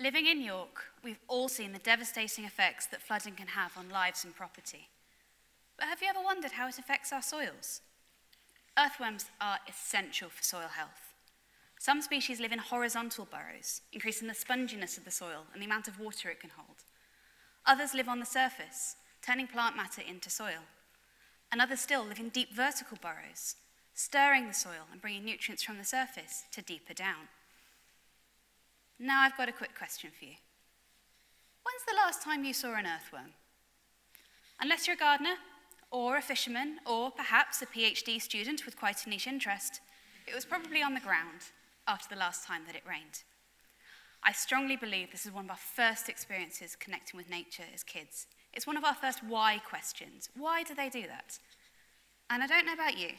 Living in York, we've all seen the devastating effects that flooding can have on lives and property. But have you ever wondered how it affects our soils? Earthworms are essential for soil health. Some species live in horizontal burrows, increasing the sponginess of the soil and the amount of water it can hold. Others live on the surface, turning plant matter into soil. And others still live in deep vertical burrows, stirring the soil and bringing nutrients from the surface to deeper down. Now I've got a quick question for you. When's the last time you saw an earthworm? Unless you're a gardener, or a fisherman, or perhaps a PhD student with quite a niche interest, it was probably on the ground after the last time that it rained. I strongly believe this is one of our first experiences connecting with nature as kids. It's one of our first why questions. Why do they do that? And I don't know about you,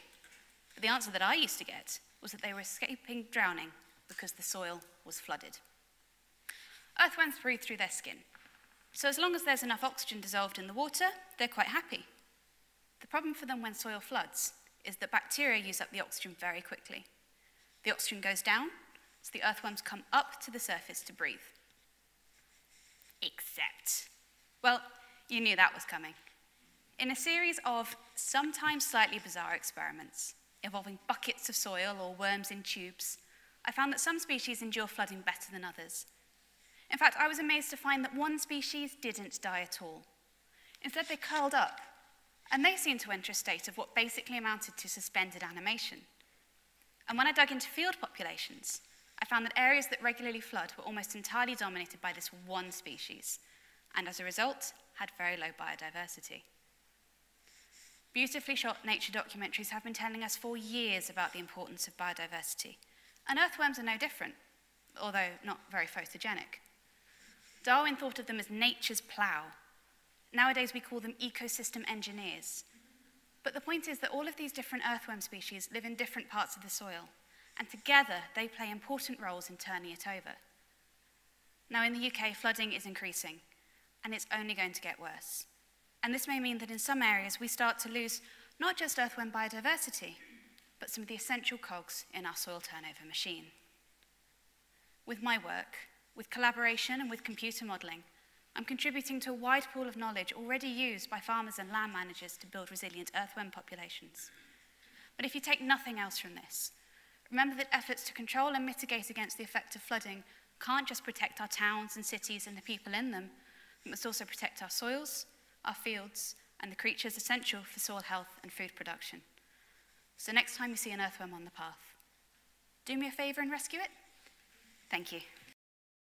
but the answer that I used to get was that they were escaping drowning because the soil was flooded. Earthworms breathe through their skin. So as long as there's enough oxygen dissolved in the water, they're quite happy. The problem for them when soil floods is that bacteria use up the oxygen very quickly. The oxygen goes down, so the earthworms come up to the surface to breathe. Except, well, you knew that was coming. In a series of sometimes slightly bizarre experiments involving buckets of soil or worms in tubes, I found that some species endure flooding better than others. In fact, I was amazed to find that one species didn't die at all. Instead, they curled up, and they seemed to enter a state of what basically amounted to suspended animation. And when I dug into field populations, I found that areas that regularly flood were almost entirely dominated by this one species, and as a result, had very low biodiversity. Beautifully shot nature documentaries have been telling us for years about the importance of biodiversity, and earthworms are no different, although not very photogenic. Darwin thought of them as nature's plough. Nowadays, we call them ecosystem engineers. But the point is that all of these different earthworm species live in different parts of the soil, and together they play important roles in turning it over. Now, in the UK, flooding is increasing, and it's only going to get worse. And this may mean that in some areas we start to lose not just earthworm biodiversity, but some of the essential cogs in our soil turnover machine. With my work, with collaboration and with computer modelling, I'm contributing to a wide pool of knowledge already used by farmers and land managers to build resilient earthworm populations. But if you take nothing else from this, remember that efforts to control and mitigate against the effect of flooding can't just protect our towns and cities and the people in them, it must also protect our soils, our fields, and the creatures essential for soil health and food production. So next time you see an earthworm on the path, do me a favour and rescue it. Thank you.